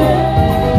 viver.